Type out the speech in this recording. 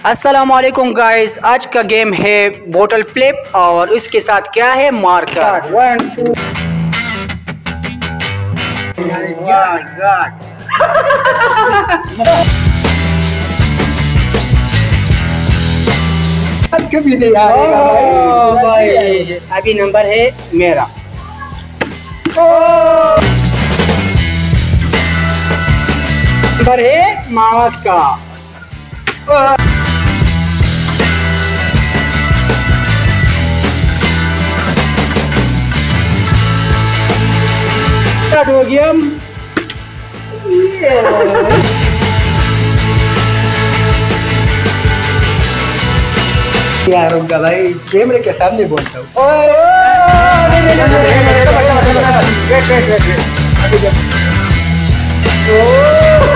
अस्सलाम वालेकुम गाइस आज का गेम है बोतल फ्लिप और उसके साथ क्या है मार्कर कभी नहीं आएगा अभी नंबर है मेरा नंबर है मावत का स्टार्ट हो गया यार रुक भाई कैमरे के सामने बोलता हूँ वेट वेट वेट ओ